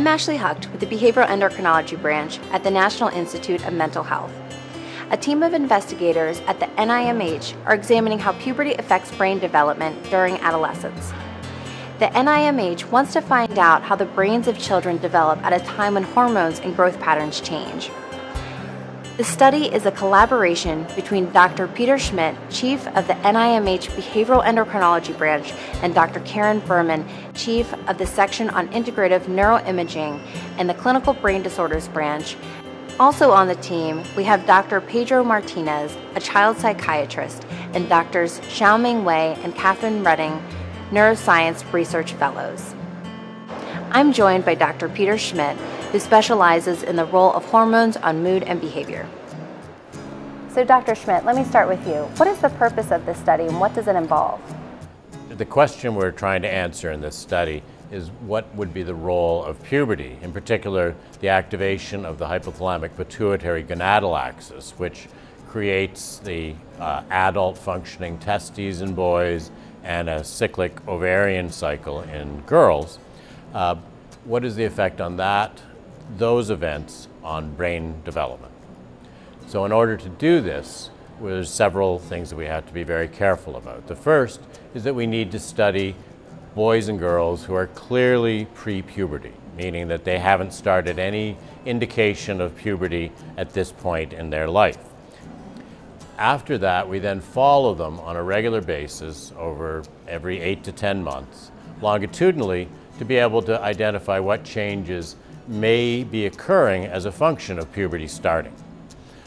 I'm Ashley Hucht with the Behavioral Endocrinology Branch at the National Institute of Mental Health. A team of investigators at the NIMH are examining how puberty affects brain development during adolescence. The NIMH wants to find out how the brains of children develop at a time when hormones and growth patterns change. The study is a collaboration between Dr. Peter Schmidt, Chief of the NIMH Behavioral Endocrinology Branch, and Dr. Karen Berman, Chief of the Section on Integrative Neuroimaging and the Clinical Brain Disorders Branch. Also on the team, we have Dr. Pedro Martinez, a child psychiatrist, and Drs. Xiaoming Wei and Catherine Redding, Neuroscience Research Fellows. I'm joined by Dr. Peter Schmidt, who specializes in the role of hormones on mood and behavior. So, Dr. Schmidt, let me start with you. What is the purpose of this study and what does it involve? The question we're trying to answer in this study is what would be the role of puberty, in particular, the activation of the hypothalamic pituitary gonadal axis, which creates the uh, adult functioning testes in boys and a cyclic ovarian cycle in girls. Uh, what is the effect on that, those events on brain development? So in order to do this, there's several things that we have to be very careful about. The first is that we need to study boys and girls who are clearly pre-puberty, meaning that they haven't started any indication of puberty at this point in their life. After that, we then follow them on a regular basis over every eight to 10 months, longitudinally, to be able to identify what changes may be occurring as a function of puberty starting.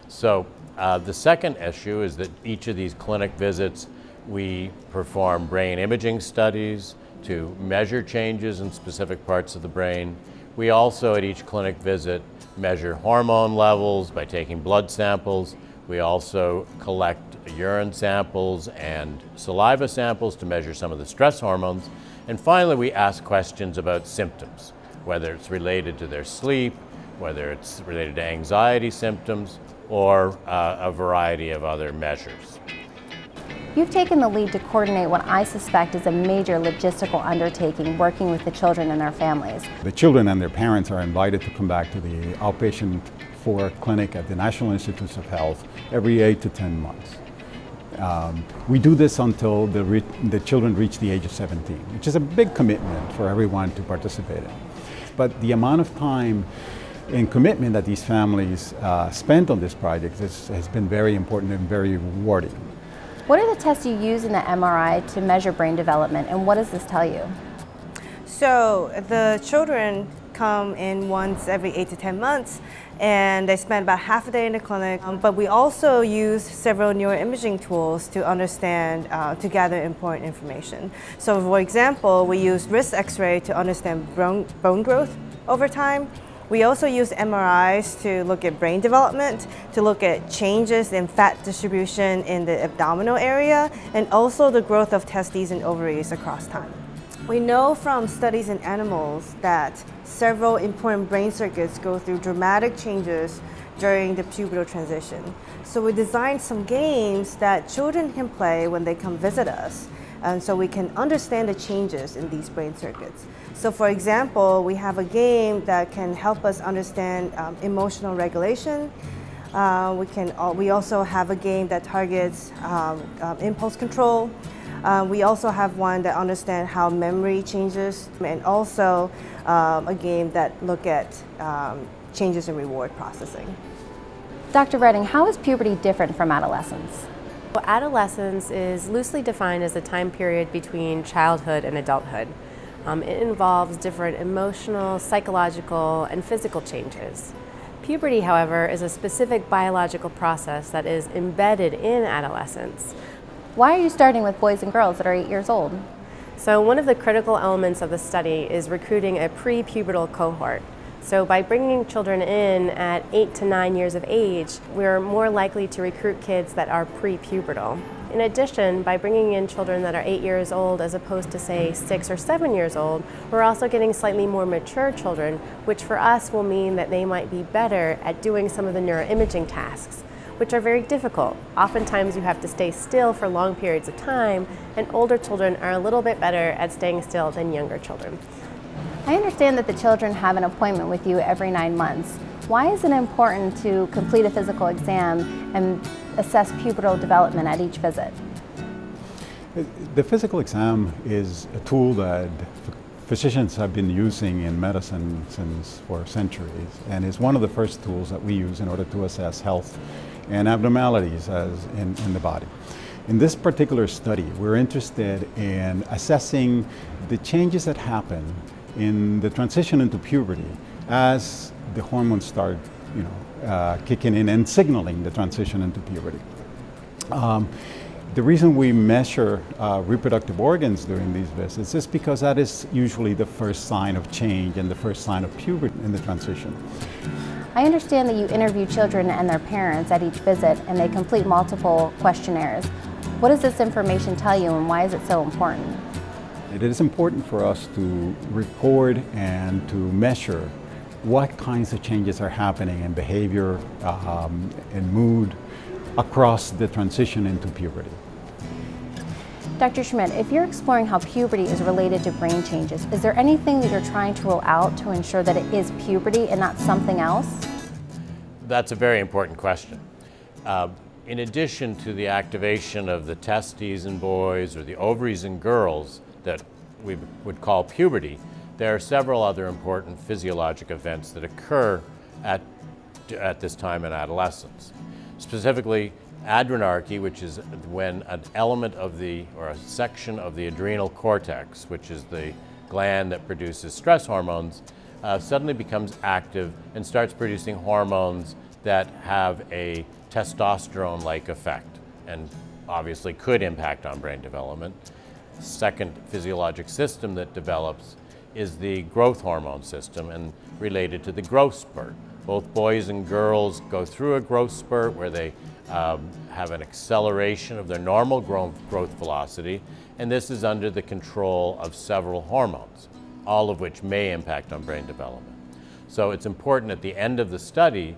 So uh, the second issue is that each of these clinic visits, we perform brain imaging studies to measure changes in specific parts of the brain. We also, at each clinic visit, measure hormone levels by taking blood samples we also collect urine samples and saliva samples to measure some of the stress hormones. And finally, we ask questions about symptoms, whether it's related to their sleep, whether it's related to anxiety symptoms, or uh, a variety of other measures. You've taken the lead to coordinate what I suspect is a major logistical undertaking working with the children and their families. The children and their parents are invited to come back to the outpatient for clinic at the National Institutes of Health every eight to 10 months. Um, we do this until the, the children reach the age of 17, which is a big commitment for everyone to participate in. But the amount of time and commitment that these families uh, spent on this project is, has been very important and very rewarding. What are the tests you use in the MRI to measure brain development and what does this tell you? So the children come in once every eight to 10 months and they spend about half a day in the clinic. Um, but we also use several neuroimaging tools to understand, uh, to gather important information. So for example, we use wrist x-ray to understand bone, bone growth over time. We also use MRIs to look at brain development, to look at changes in fat distribution in the abdominal area, and also the growth of testes and ovaries across time. We know from studies in animals that several important brain circuits go through dramatic changes during the pubertal transition. So we designed some games that children can play when they come visit us. And so we can understand the changes in these brain circuits. So for example, we have a game that can help us understand um, emotional regulation. Uh, we, can, we also have a game that targets um, um, impulse control. Uh, we also have one that understands how memory changes and also um, a game that look at um, changes in reward processing. Dr. Redding, how is puberty different from adolescence? Well, adolescence is loosely defined as a time period between childhood and adulthood. Um, it involves different emotional, psychological, and physical changes. Puberty, however, is a specific biological process that is embedded in adolescence. Why are you starting with boys and girls that are eight years old? So one of the critical elements of the study is recruiting a pre-pubertal cohort. So by bringing children in at eight to nine years of age, we're more likely to recruit kids that are pre-pubertal. In addition, by bringing in children that are eight years old as opposed to say six or seven years old, we're also getting slightly more mature children, which for us will mean that they might be better at doing some of the neuroimaging tasks which are very difficult. Oftentimes you have to stay still for long periods of time, and older children are a little bit better at staying still than younger children. I understand that the children have an appointment with you every nine months. Why is it important to complete a physical exam and assess pubertal development at each visit? The physical exam is a tool that physicians have been using in medicine since for centuries and is one of the first tools that we use in order to assess health and abnormalities in, in the body. In this particular study, we're interested in assessing the changes that happen in the transition into puberty as the hormones start you know, uh, kicking in and signaling the transition into puberty. Um, the reason we measure uh, reproductive organs during these visits is because that is usually the first sign of change and the first sign of puberty in the transition. I understand that you interview children and their parents at each visit and they complete multiple questionnaires. What does this information tell you and why is it so important? It is important for us to record and to measure what kinds of changes are happening in behavior um, and mood across the transition into puberty. Dr. Schmidt, if you're exploring how puberty is related to brain changes, is there anything that you're trying to rule out to ensure that it is puberty and not something else? That's a very important question. Uh, in addition to the activation of the testes in boys or the ovaries in girls that we would call puberty, there are several other important physiologic events that occur at, at this time in adolescence. Specifically, adrenarche, which is when an element of the, or a section of the adrenal cortex, which is the gland that produces stress hormones, uh, suddenly becomes active and starts producing hormones that have a testosterone-like effect and obviously could impact on brain development. Second physiologic system that develops is the growth hormone system and related to the growth spurt. Both boys and girls go through a growth spurt where they um, have an acceleration of their normal growth, growth velocity, and this is under the control of several hormones, all of which may impact on brain development. So it's important at the end of the study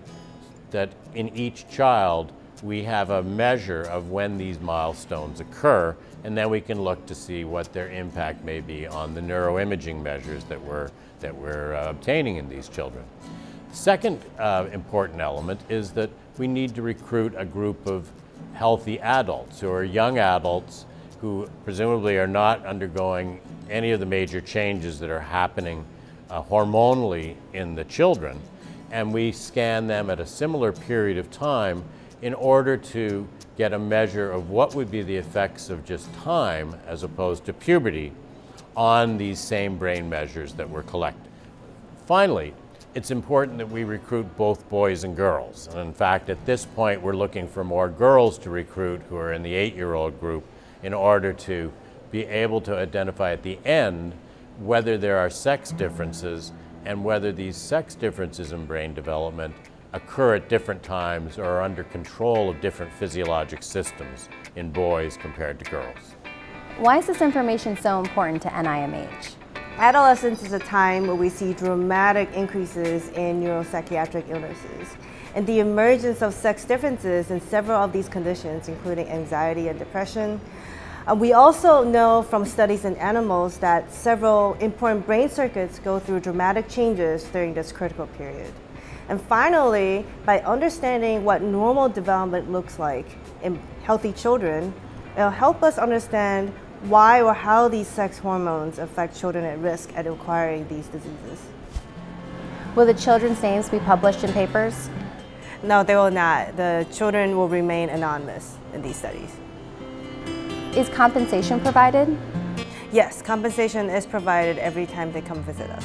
that in each child we have a measure of when these milestones occur, and then we can look to see what their impact may be on the neuroimaging measures that we're, that we're uh, obtaining in these children. Second uh, important element is that we need to recruit a group of healthy adults who are young adults who presumably are not undergoing any of the major changes that are happening uh, hormonally in the children. And we scan them at a similar period of time in order to get a measure of what would be the effects of just time as opposed to puberty on these same brain measures that we're collecting. Finally, it's important that we recruit both boys and girls. And in fact, at this point, we're looking for more girls to recruit who are in the eight-year-old group in order to be able to identify at the end whether there are sex differences and whether these sex differences in brain development occur at different times or are under control of different physiologic systems in boys compared to girls. Why is this information so important to NIMH? Adolescence is a time where we see dramatic increases in neuropsychiatric illnesses. And the emergence of sex differences in several of these conditions, including anxiety and depression. Uh, we also know from studies in animals that several important brain circuits go through dramatic changes during this critical period. And finally, by understanding what normal development looks like in healthy children, it'll help us understand why or how these sex hormones affect children at risk at acquiring these diseases. Will the children's names be published in papers? No, they will not. The children will remain anonymous in these studies. Is compensation provided? Yes, compensation is provided every time they come visit us.